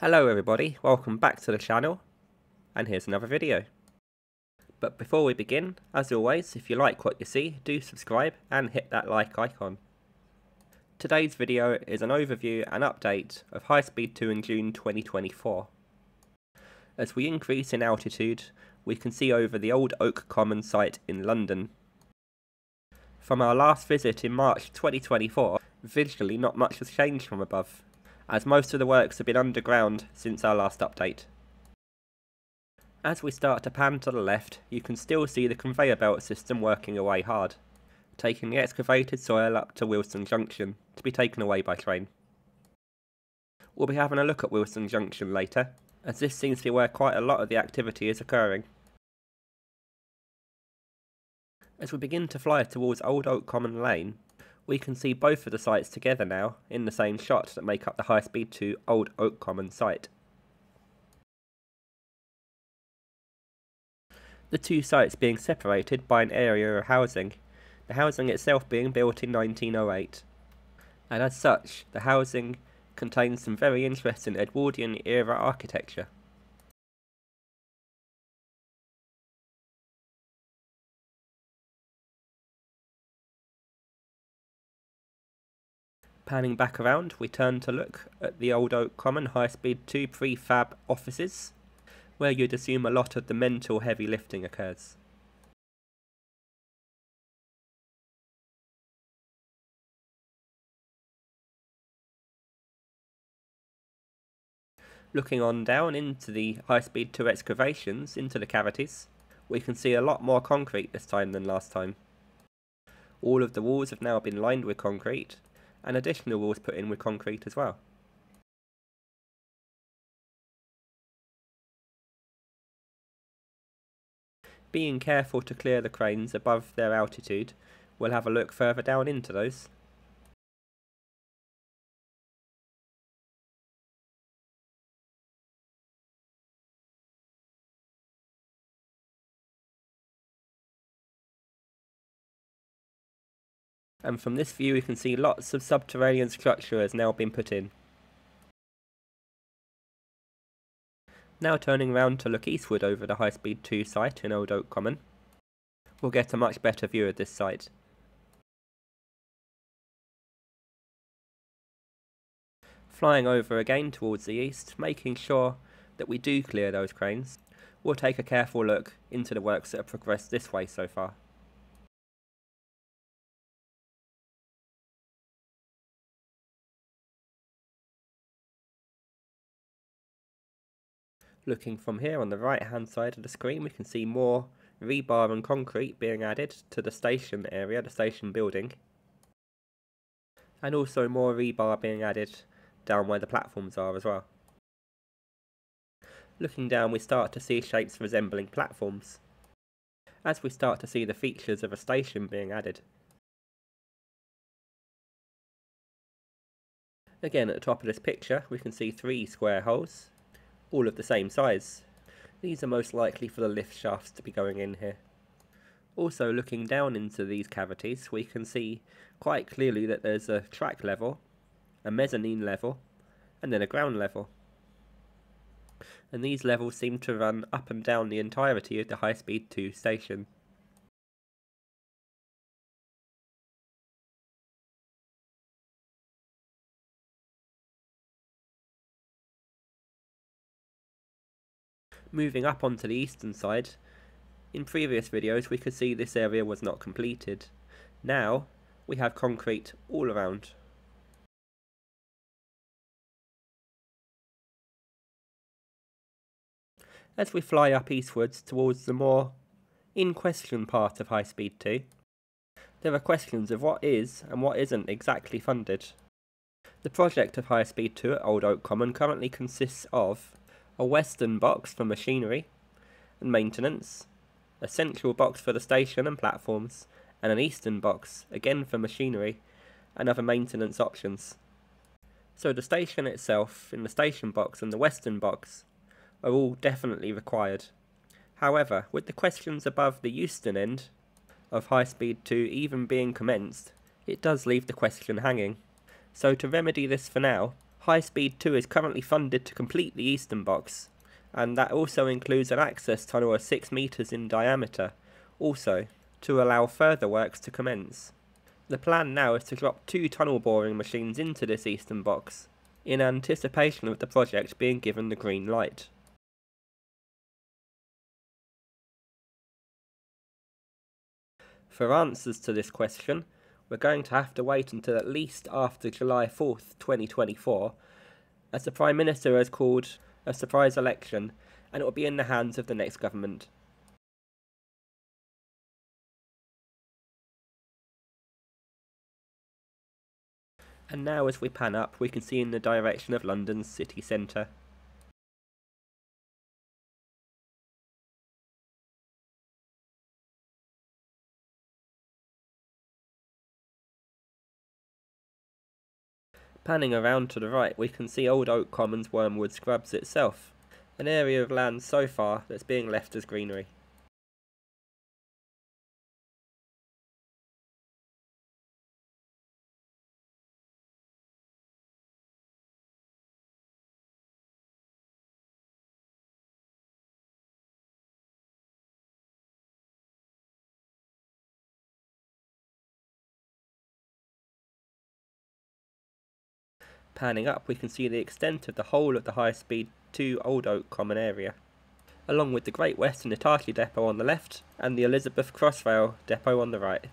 Hello everybody, welcome back to the channel, and here's another video. But before we begin, as always, if you like what you see, do subscribe and hit that like icon. Today's video is an overview and update of High Speed 2 in June 2024. As we increase in altitude, we can see over the Old Oak Common site in London. From our last visit in March 2024, visually not much has changed from above as most of the works have been underground since our last update. As we start to pan to the left, you can still see the conveyor belt system working away hard, taking the excavated soil up to Willesden Junction to be taken away by train. We'll be having a look at Willesden Junction later, as this seems to be where quite a lot of the activity is occurring. As we begin to fly towards Old Oak Common Lane, we can see both of the sites together now in the same shot that make up the High Speed 2 Old Oak Common site. The two sites being separated by an area of housing, the housing itself being built in 1908. And as such, the housing contains some very interesting Edwardian era architecture. Panning back around, we turn to look at the Old Oak Common High Speed 2 prefab offices, where you'd assume a lot of the mental heavy lifting occurs. Looking on down into the High Speed 2 excavations, into the cavities, we can see a lot more concrete this time than last time. All of the walls have now been lined with concrete, and additional walls put in with concrete as well. Being careful to clear the cranes above their altitude, we'll have a look further down into those. And from this view we can see lots of subterranean structure has now been put in. Now turning round to look eastward over the High Speed 2 site in Old Oak Common, we'll get a much better view of this site. Flying over again towards the east, making sure that we do clear those cranes, we'll take a careful look into the works that have progressed this way so far. Looking from here on the right hand side of the screen we can see more rebar and concrete being added to the station area, the station building. And also more rebar being added down where the platforms are as well. Looking down we start to see shapes resembling platforms. As we start to see the features of a station being added. Again at the top of this picture we can see three square holes all of the same size. These are most likely for the lift shafts to be going in here. Also looking down into these cavities we can see quite clearly that there's a track level, a mezzanine level, and then a ground level. And these levels seem to run up and down the entirety of the High Speed 2 station. Moving up onto the eastern side, in previous videos we could see this area was not completed. Now we have concrete all around. As we fly up eastwards towards the more in question part of High Speed 2, there are questions of what is and what isn't exactly funded. The project of High Speed 2 at Old Oak Common currently consists of a western box for machinery and maintenance, a central box for the station and platforms, and an eastern box, again for machinery and other maintenance options. So the station itself, in the station box and the western box, are all definitely required. However, with the questions above the Euston end of High Speed 2 even being commenced, it does leave the question hanging. So to remedy this for now, High Speed 2 is currently funded to complete the eastern box, and that also includes an access tunnel of 6 metres in diameter, also to allow further works to commence. The plan now is to drop two tunnel boring machines into this eastern box, in anticipation of the project being given the green light. For answers to this question, we're going to have to wait until at least after July 4th, 2024, as the Prime Minister has called a surprise election and it will be in the hands of the next government. And now as we pan up, we can see in the direction of London's city centre. Panning around to the right, we can see Old Oak Common's Wormwood Scrubs itself, an area of land so far that's being left as greenery. Panning up, we can see the extent of the whole of the High Speed 2 Old Oak Common area, along with the Great Western Hitachi depot on the left and the Elizabeth Crossrail depot on the right.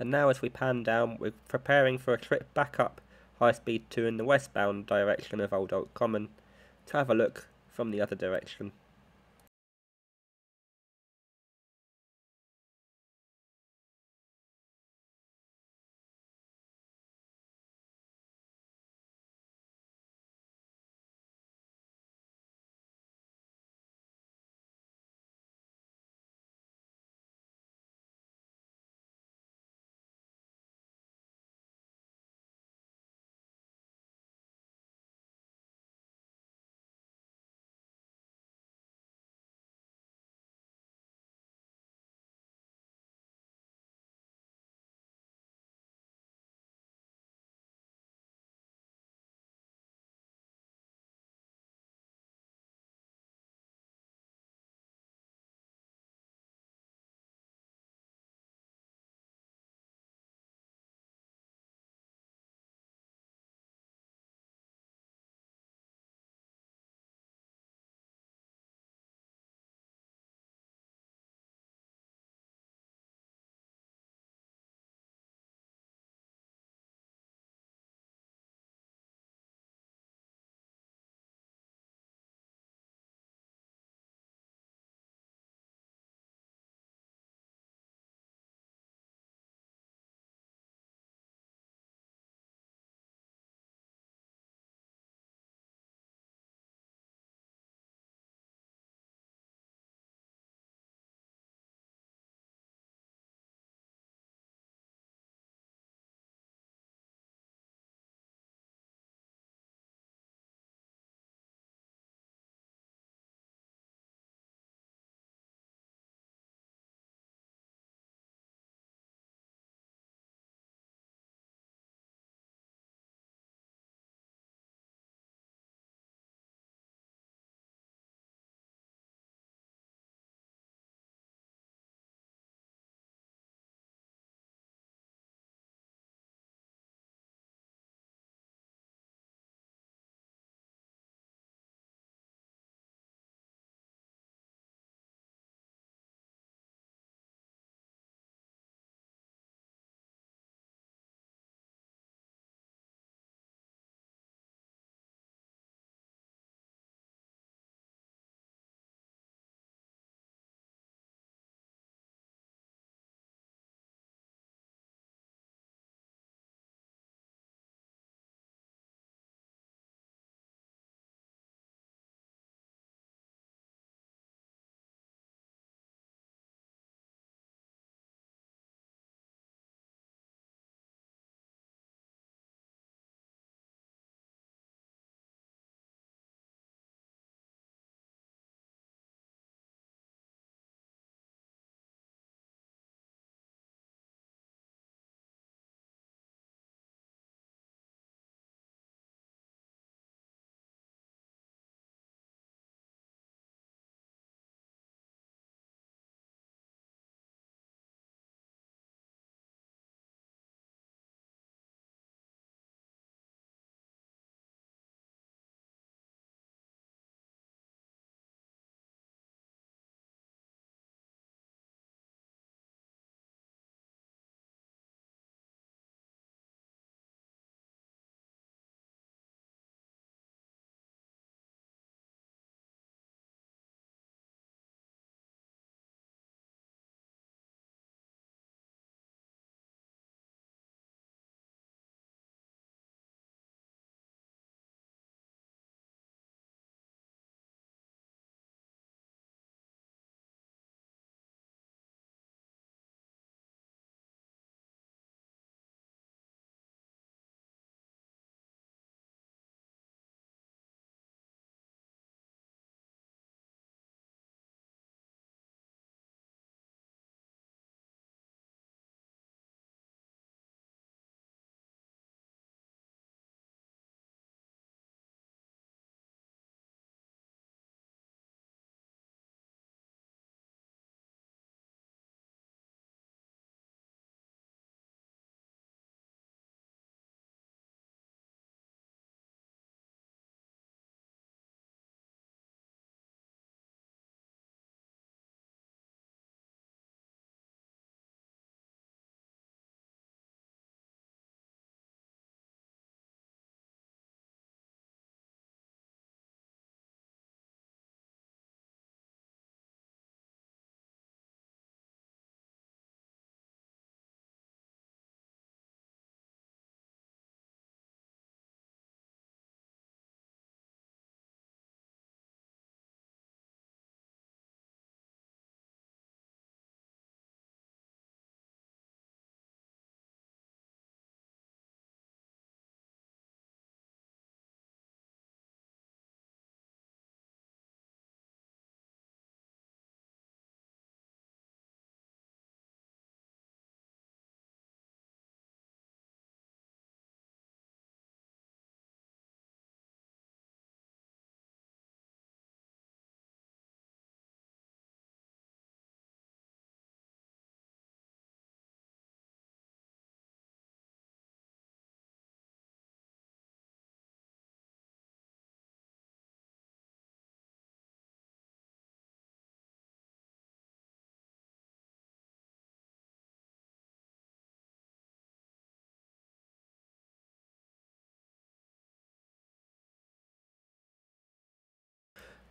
And now as we pan down, we're preparing for a trip back up High Speed 2 in the westbound direction of Old Oak Common to have a look from the other direction.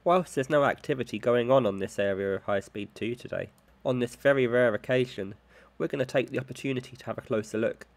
Whilst there's no activity going on on this area of High Speed 2 today, on this very rare occasion, we're going to take the opportunity to have a closer look.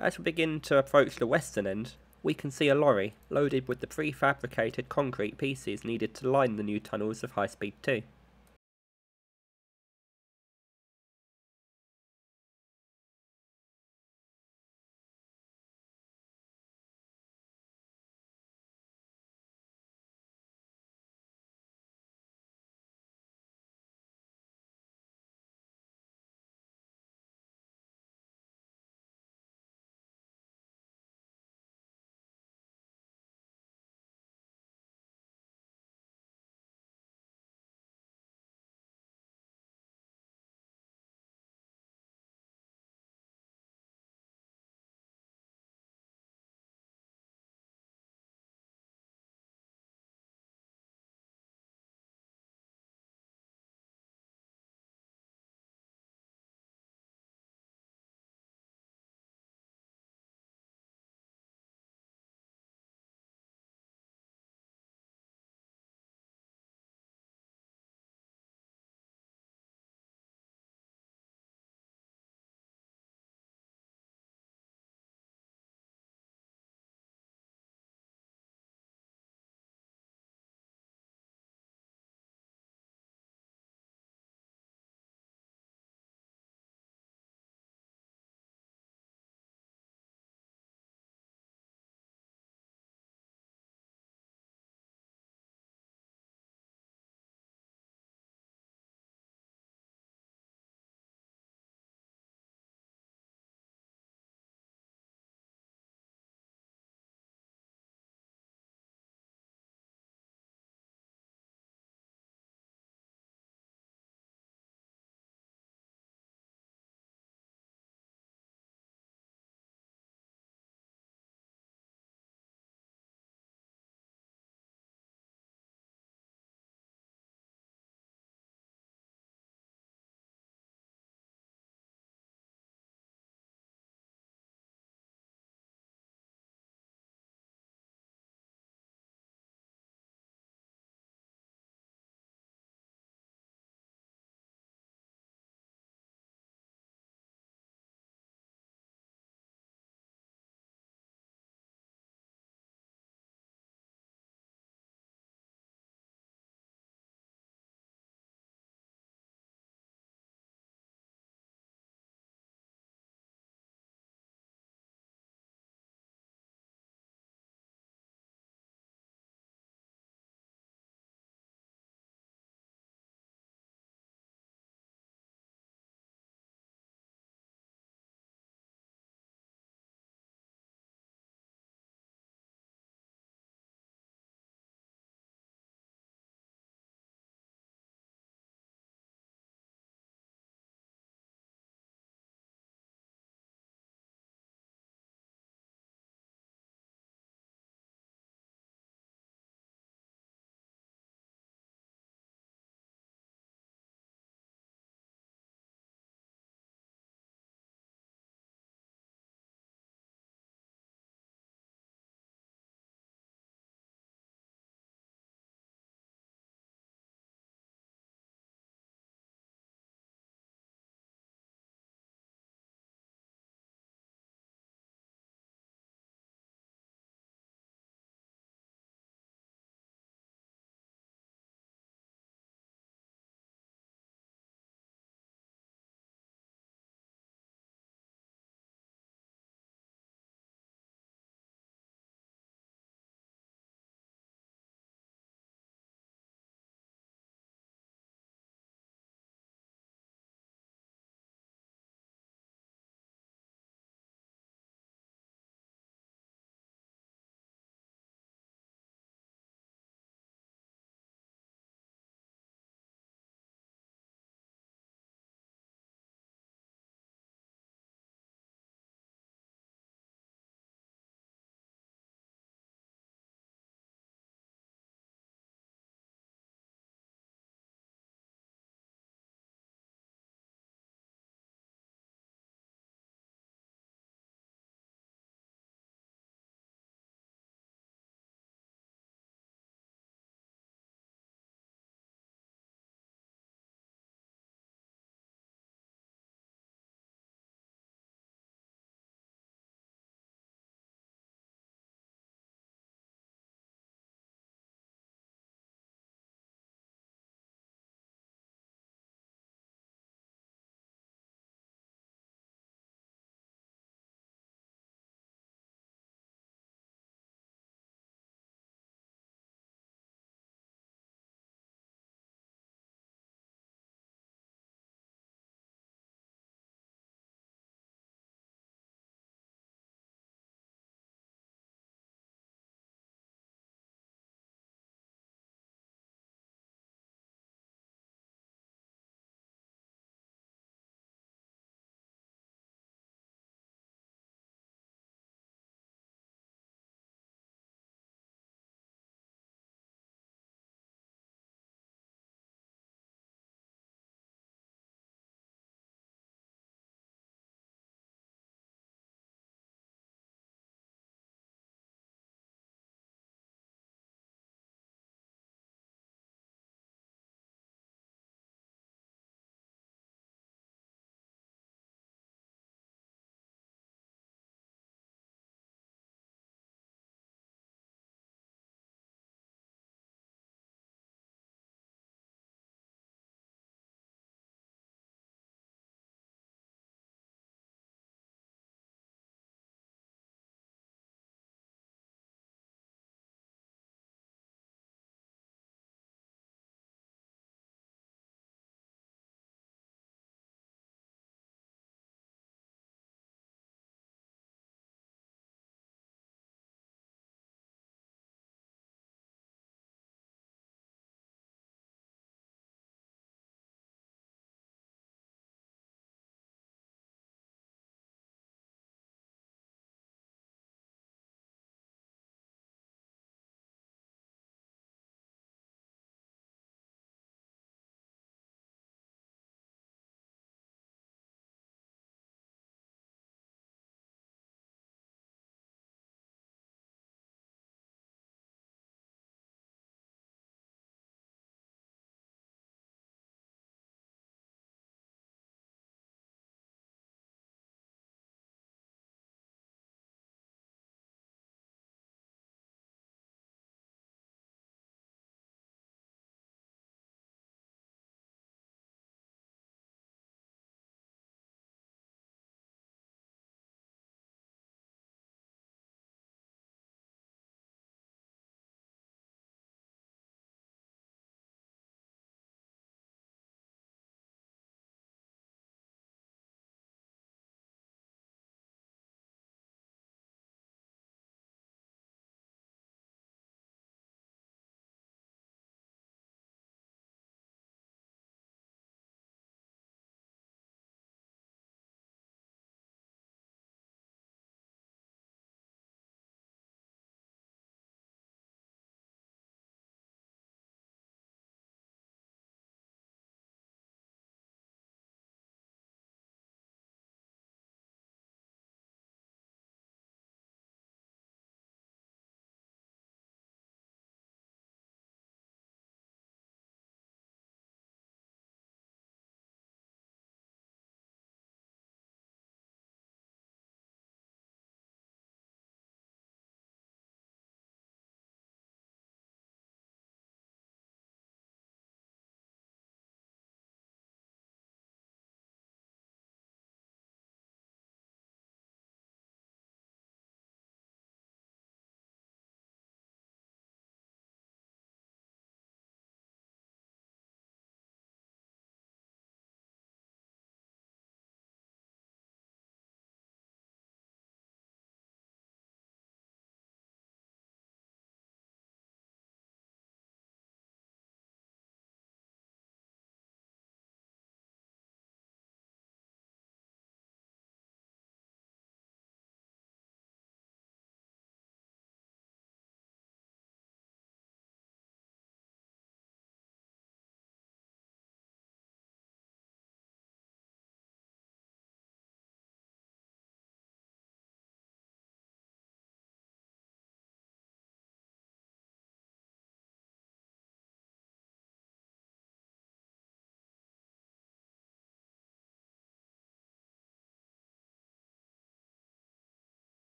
As we begin to approach the western end, we can see a lorry loaded with the prefabricated concrete pieces needed to line the new tunnels of High Speed 2.